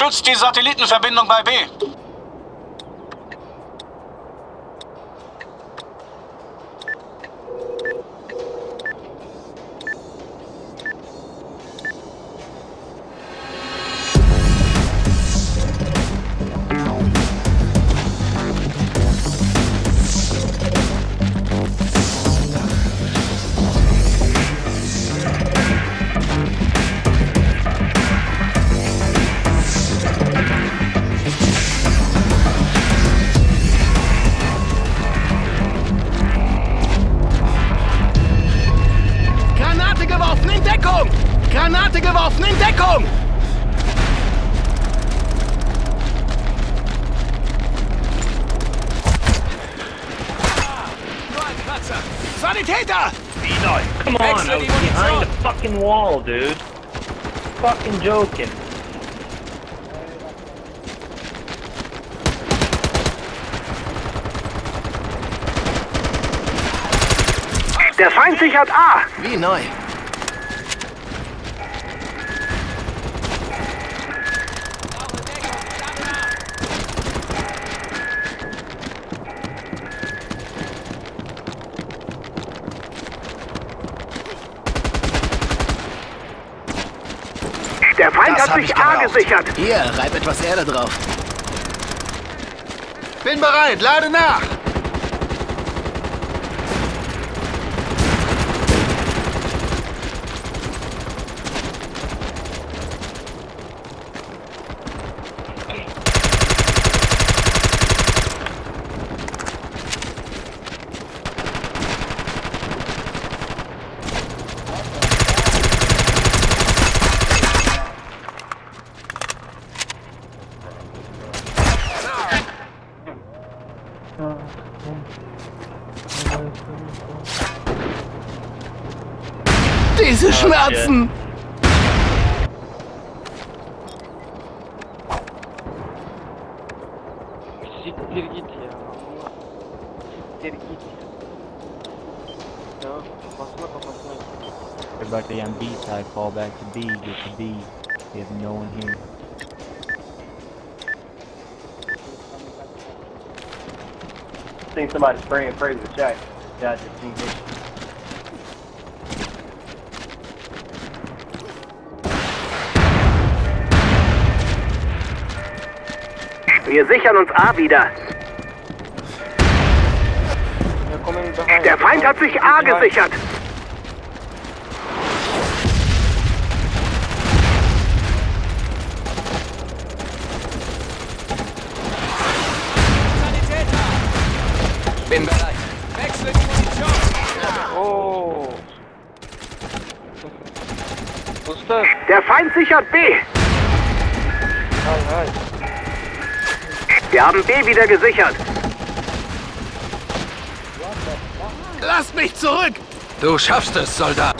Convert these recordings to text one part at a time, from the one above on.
Schützt die Satellitenverbindung bei B. Granate geworfen in Deckung! Sanitäter! Come on, I was behind the fucking wall, dude. Fucking joking. Der Feind sichert A! Wie neu. Das hat sich ich A gesichert. Hier, reib etwas Erde drauf. Bin bereit, lade nach! Diese Schmerzen! Siktir git ya. Siktir git ya. Ya kafasına kafasına. Everybody on B side, fall back to B, get to B. There's no one here. Seen somebody spraying crazy with Jack. Yeah, I just seen this. Wir sichern uns A wieder. Der Feind hat sich A gesichert. Bin bereit. Wechsel die Position. Oh. Was ist das? Der Feind sichert B. Hi, hi. Wir haben B wieder gesichert. Lasst mich zurück! Du schaffst es, Soldat.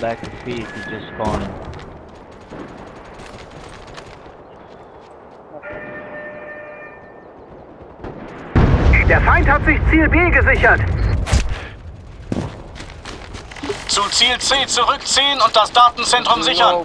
Back to you just spawning. Der Feind hat sich Ziel B gesichert. Zu Ziel C zurückziehen und das Datenzentrum sichern.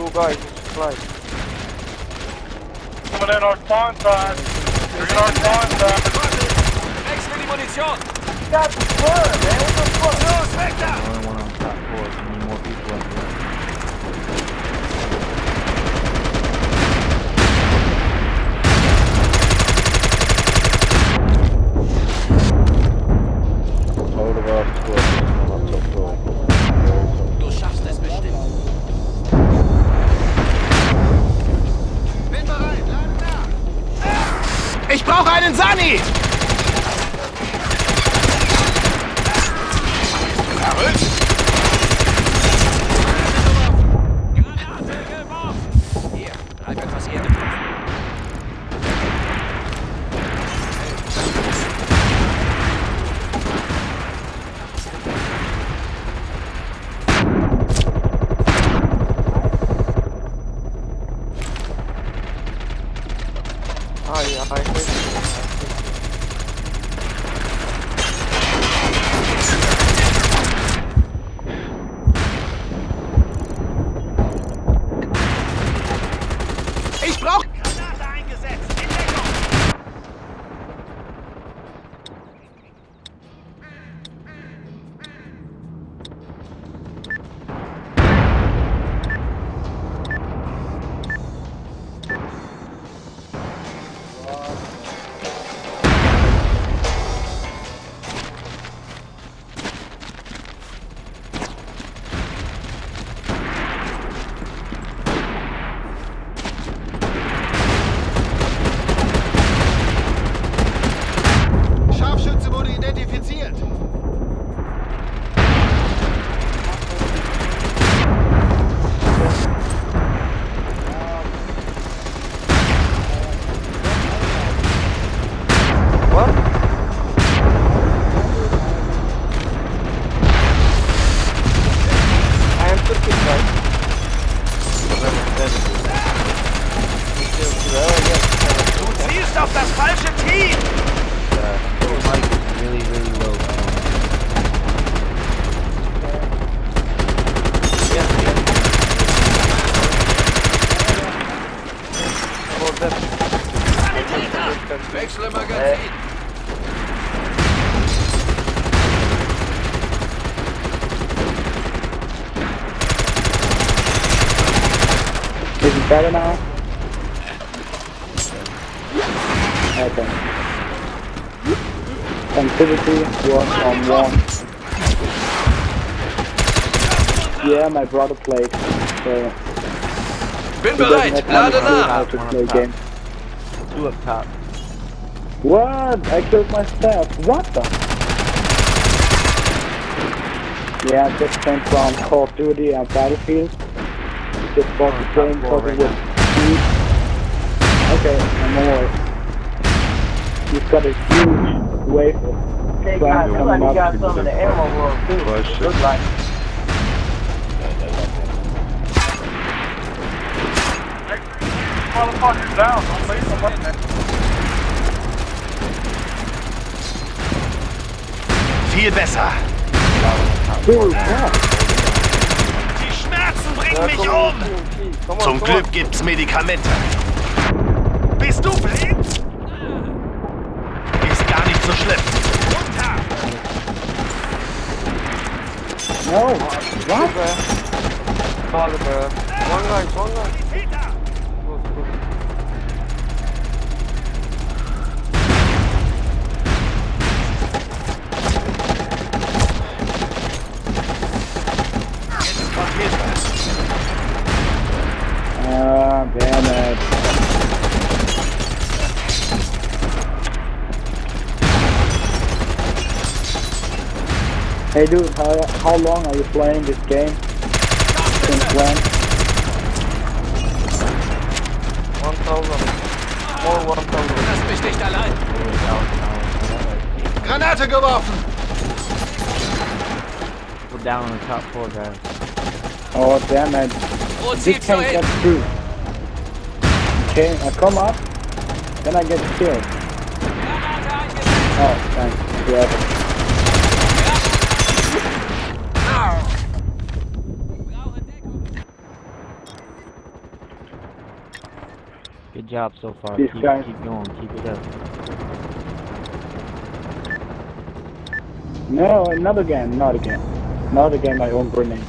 Two guys in supply. Coming in our spawn side. You're in our spawn side. The only one on top floor. We Ich brauche einen Sani! すいません。Is it better now? Okay. Sensitivity was on one. Yeah, my brother played. So Bin bereit, lade nach. to play games. Two up top. What? I killed my staff. What the? Yeah, I just came from Call of Duty and Battlefield. Just bought the game because it was cheap. Okay, I'm alright. You've got a huge wave of Hey, guys, looks like you up. got some in the ammo room, too. Looks like. Motherfuckers down. Don't leave them up there. Viel besser. Dude, yeah. Bringen mich um! Zum Glück gibt's Medikamente. Bist du blind? Ist gar nicht so schlimm. Runter! No. What? One guy, one guy. Hey dude, how, how long are you playing this game? Since when? 1000. More 1000. Lass mich nicht allein. Granate geworfen! We're down on the top floor, guys. Oh damn it. Wo This zielst du can't get through. Okay, I come up, then I get killed. Oh, thanks. Yeah. Good job so far. Keep, keep going. Keep it up. No, not again, not again. Not again, my own grenade.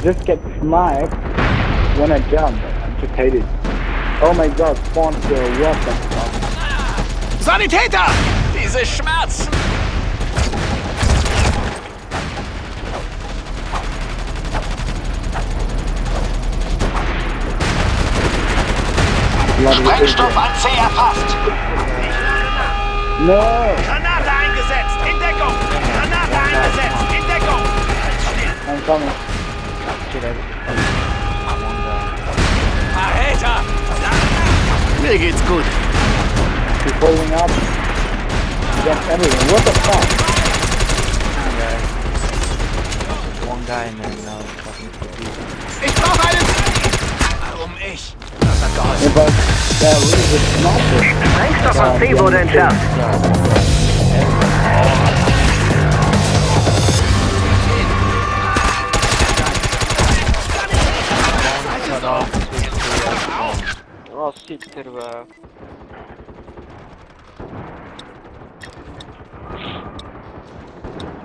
Just get sniped when I jump. I just hate it. Oh my god, spawn kill, what the fuck? Sanitäter! Diese Schmerzen! Sprengstoff an C erfasst. No! Granate eingesetzt! In Deckung! Granate eingesetzt! In Deckung! I'm coming get out of Mir geht's gut. He's holding up. Just everything. What the fuck? Okay. One. Uh, ich brauch einen! Warum ich? Das hat geholfen. But there is a Nein, das von C wurde entfernt. Oh, siktir be.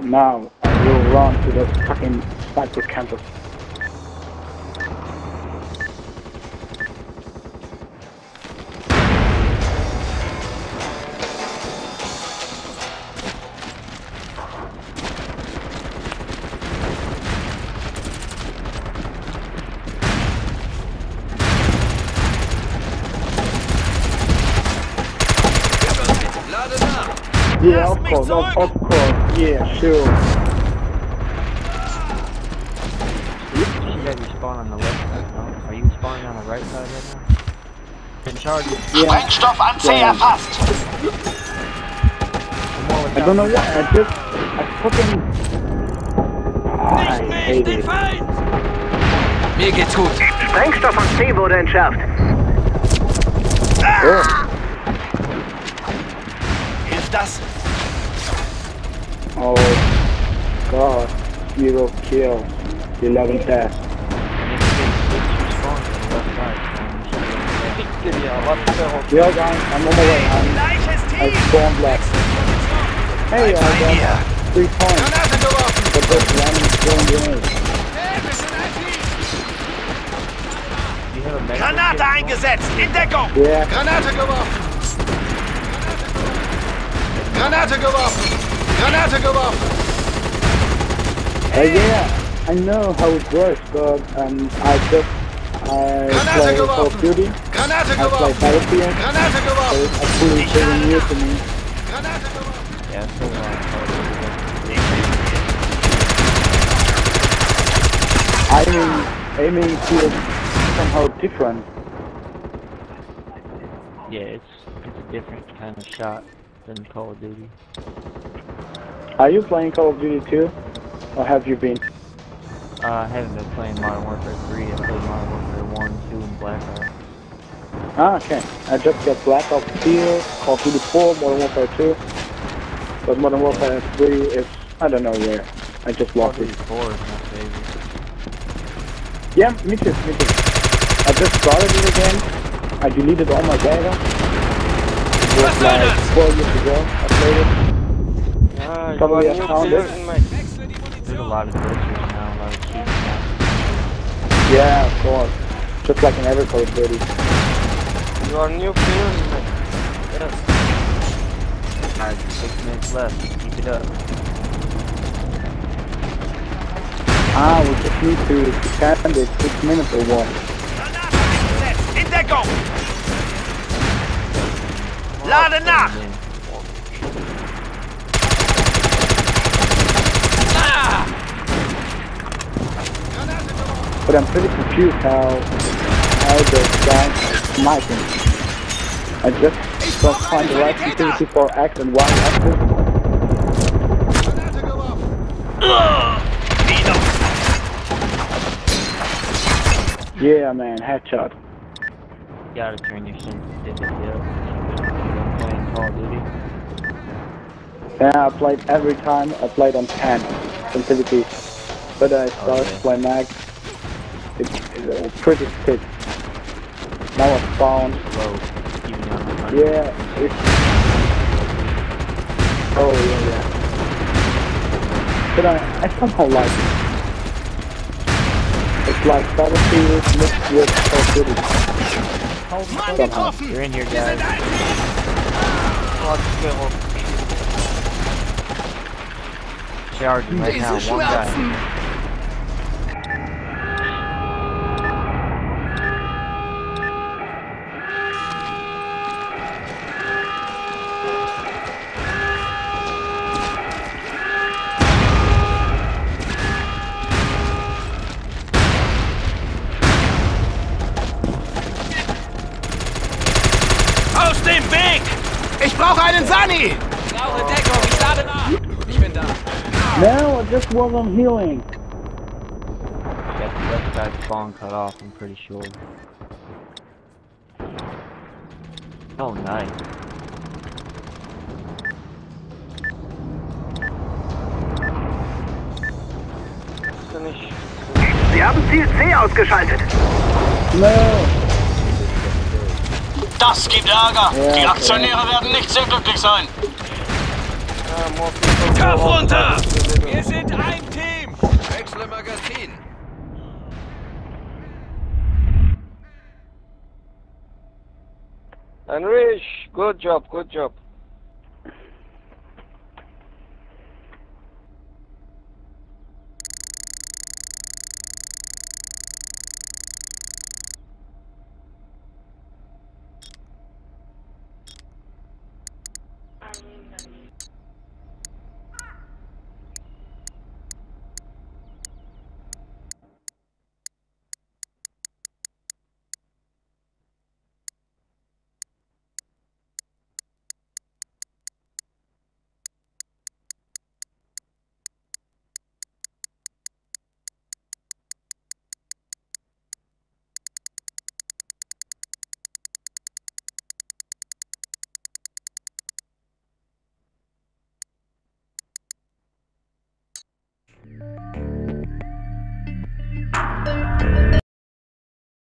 Now, I will run to the fucking sniper campus. Of of, of course. Yeah, sure. You guys respawn on the left side, no? Are you spawning on the right side right now? Yeah, erfasst. I don't know why. I just, I fucking. Nicht hate den. Feind! Mir geht's gut. Sprengstoff an C wurde entschärft. Oh, Hilft das? Oh, God. Zero kills. 11 deaths. Yeah, guys, I'm on my way. I'm, I spawned left. Hey, uh, I got three points. But this random spawn grenade. You have a medical Granate eingesetzt! In Deckung! Yeah, Granate geworfen! Granate geworfen! Granate geworfen! uh, yeah, I know how it works, but um, I just, I Granate play Call of. Duty, Granate I play geworfen! Battlefield, Granate so it's actually pretty new to me. Granate geworfen! Yeah, so uh, Aiming, aiming feels somehow different. yeah, it's it's a different kind of shot than Call of Duty. Are you playing Call of Duty 2? Or have you been? Uh, I haven't been playing Modern Warfare 3. I played Modern Warfare 1, 2, and Black Ops. Ah, okay. I just got Black Ops 2, Call of Duty 4, Modern Warfare 2. But Modern Warfare 3 is, I don't know where. I just Call lost of Duty it. 4 is my favorite. Yeah, me too, me too. I just started it again. I deleted all my data. It was like four years ago. I played it. Probably I found it. There's a lot of glitches now, a lot of cheats now. Yeah, of course. Just like in every Call of Duty. You are new player? Yes. Alright, six minutes left. Keep it up. Ah, we just need to defend it six minutes or what? Granate! In Deckung! Lade nach! But I'm pretty confused how how the guys are sniping. I just don't find the right sensitivity for X and Y axis. Granate geworfen! Wieder! Yeah, man, headshot. You gotta turn your sensitivity up. Playing Call of Duty. Yeah, I played every time. I played on 10 sensitivity, but I started Okay. to play Mag. It's, it's pretty thick. Now it's spawned. Slow. Even on the front. Yeah, it's... Oh, yeah, yeah. But I, I somehow like it. It's like Battlefield mixed with Call of Duty. Mann Somehow. getroffen! You're in here, Wir guys. sind ein... Charging right now. Diese One guy. Ich brauche einen Sani! Brauche Deckung, ich lade nach. Ich bin da. No, it just wasn't healing. That, that guy's spawn cut off, I'm pretty sure. Oh, nice. Sie haben Ziel C ausgeschaltet. No. Das gibt Ärger. Ja, Die okay. Aktionäre werden nicht sehr glücklich sein. Kopf runter! Wir sind ein Team. Wechsle Magazin. Enrich, good job, good job.